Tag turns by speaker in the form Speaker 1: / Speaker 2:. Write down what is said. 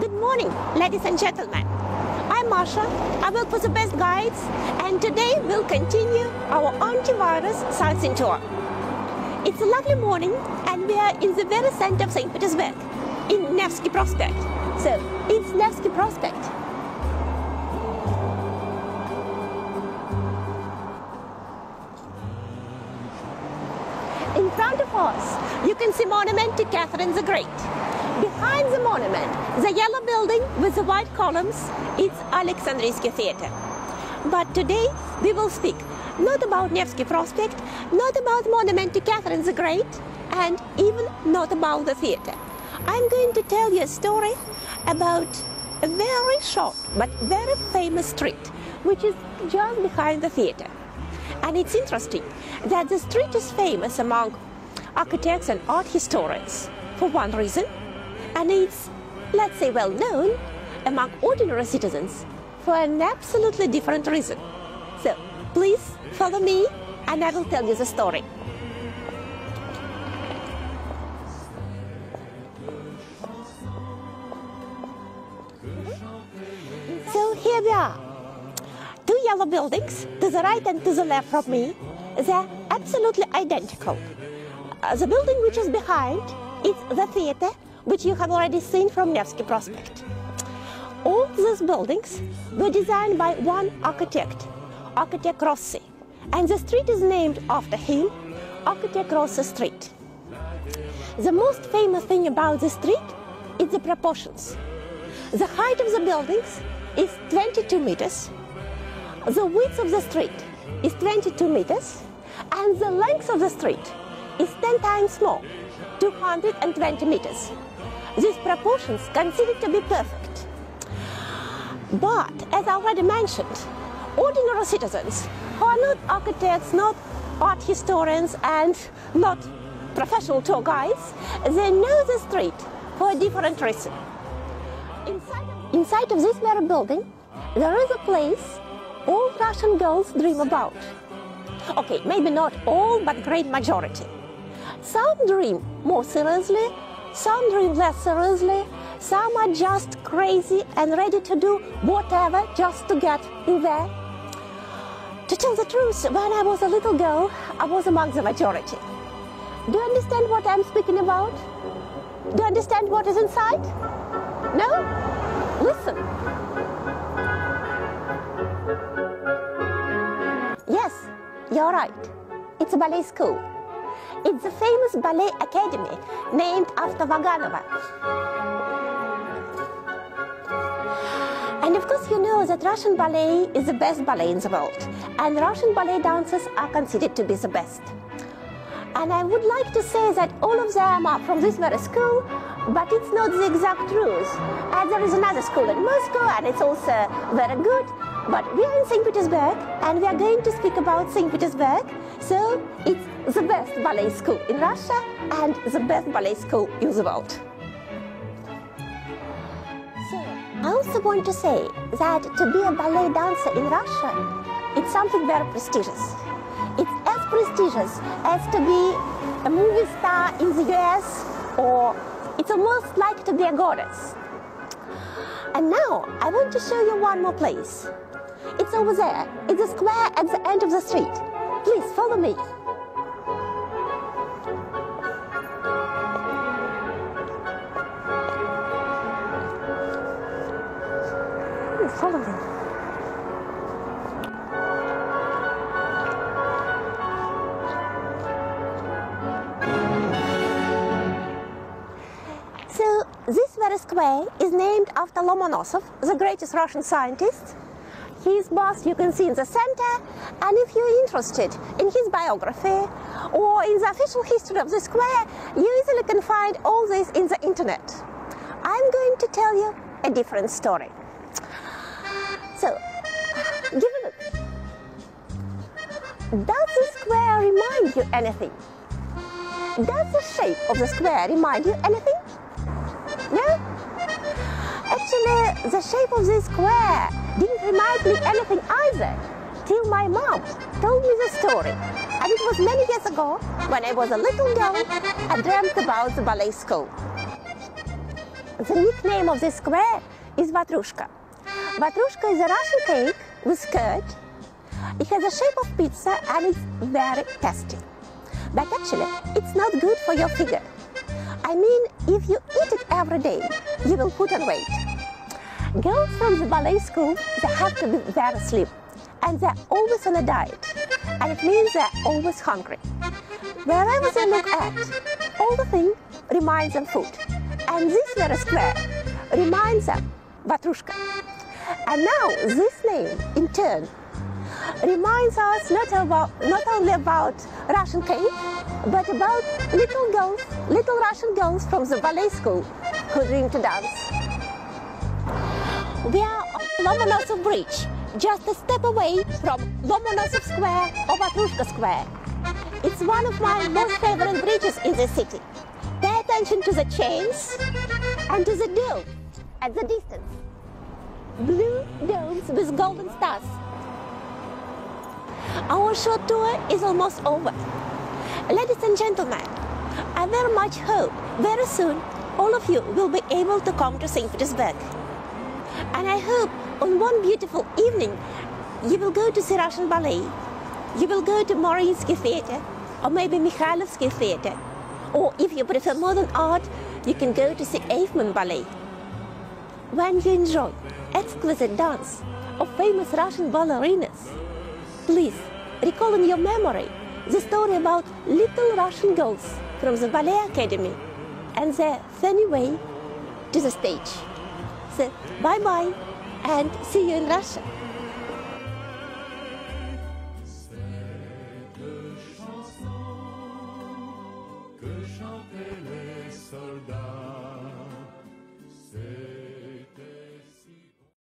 Speaker 1: Good morning, ladies and gentlemen. I'm Masha. I work for the Best Guides, and today we'll continue our antivirus sightseeing tour. It's a lovely morning, and we are in the very center of St. Petersburg, in Nevsky Prospect. So, it's Nevsky Prospect. In front of us, you can see monument to Catherine the Great. Behind the monument, the yellow building with the white columns, it's Alexandrinsky Theater. But today, we will speak not about Nevsky Prospect, not about monument to Catherine the Great, and even not about the theater. I'm going to tell you a story about a very short but very famous street, which is just behind the theater. And it's interesting that the street is famous among architects and art historians for one reason, and it's, let's say, well known among ordinary citizens for an absolutely different reason. So please follow me, and I will tell you the story. So here we are. Two yellow buildings to the right and to the left from me. They're absolutely identical. Uh, the building which is behind is the theater, which you have already seen from Nevsky Prospect. All these buildings were designed by one architect, architect Rossi, and the street is named after him, architect Rossi Street. The most famous thing about the street is the proportions. The height of the buildings is 22 meters, the width of the street is 22 meters, and the length of the street is 10 times more, 220 meters. These proportions considered to be perfect. But, as I already mentioned, ordinary citizens who are not architects, not art historians, and not professional tour guides, they know the street for a different reason. Inside of, inside of this very building, there is a place all Russian girls dream about. Okay, maybe not all, but great majority. Some dream more seriously, some dream less seriously, some are just crazy and ready to do whatever just to get in there. To tell the truth, when I was a little girl, I was among the majority. Do you understand what I'm speaking about? Do you understand what is inside? No? Listen. Yes, you're right. It's a ballet school. It's the famous ballet academy named after Vaganova. And of course, you know that Russian ballet is the best ballet in the world, and Russian ballet dancers are considered to be the best. And I would like to say that all of them are from this very school, but it's not the exact truth. And there is another school in Moscow, and it's also very good. But we are in St. Petersburg, and we are going to speak about St. Petersburg. So it's the best ballet school in Russia and the best ballet school in the world. So I also want to say that to be a ballet dancer in Russia, it's something very prestigious. It's as prestigious as to be a movie star in the US, or it's almost like to be a goddess. And now I want to show you one more place. It's over there. It's a square at the end of the street. Please follow me. Follow me. So this very square is named after Lomonosov, the greatest Russian scientist. His bust you can see in the center, and if you're interested in his biography or in the official history of the square, you easily can find all this in the internet. I'm going to tell you a different story. So, give it a look. Does the square remind you anything? Does the shape of the square remind you anything? No? Actually, the shape of this square didn't remind me anything either, till my mom told me the story. And it was many years ago, when I was a little girl, I dreamt about the ballet school. The nickname of this square is Vatrushka. Vatrushka is a Russian cake with curd. It has the shape of pizza and it's very tasty. But actually, it's not good for your figure. I mean, if you eat it every day, you will put on weight. Girls from the ballet school, they have to be very slim. And they're always on a diet. And it means they're always hungry. Wherever they look at, all the thing reminds them food. And this very square reminds them Vatrushka. And now this name, in turn, reminds us not, about, not only about Russian cake, but about little girls, little Russian girls from the ballet school who dream to dance. We are on Lomonosov Bridge, just a step away from Lomonosov Square or Vatrushka Square. It's one of my most favorite bridges in the city. Pay attention to the chains and to the dome at the distance. Blue domes with golden stars. Our short tour is almost over. Ladies and gentlemen, I very much hope very soon all of you will be able to come to St. Petersburg. And I hope on one beautiful evening you will go to Russian Ballet, you will go to Mariinsky Theater, or maybe Mikhailovsky Theater. Or if you prefer modern art, you can go to the Eifman Ballet. When you enjoy exquisite dance of famous Russian ballerinas, please recall in your memory the story about little Russian girls from the Ballet Academy and their funny way to the stage. Bye bye and see you in Russia.
Speaker 2: soldats.